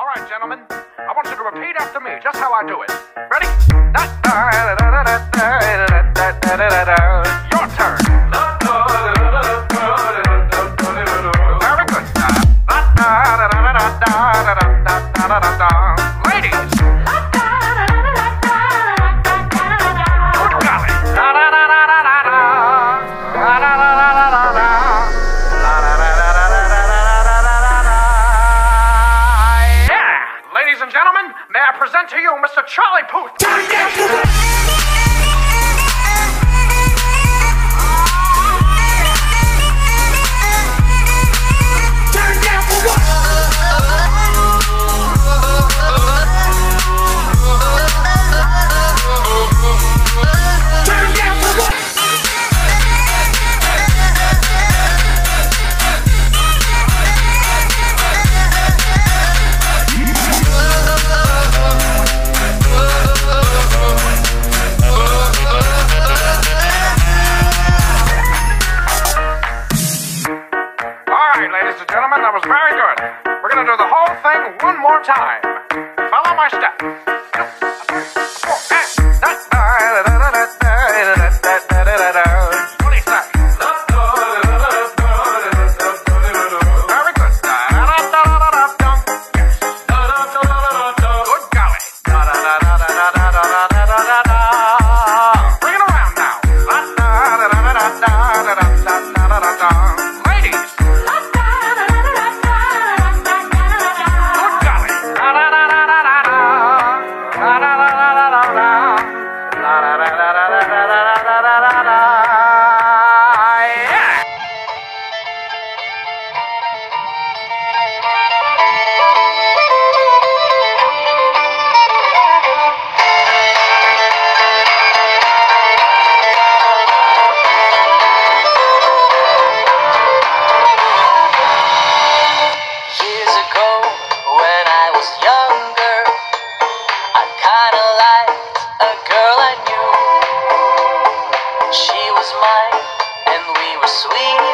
All right, gentlemen. I want you to repeat after me, just how I do it. Ready? You Mr. Charlie Puth? Ladies and gentlemen, that was very good. We're gonna do the whole thing one more time. Follow my step. Years ago, when I was young. possuir.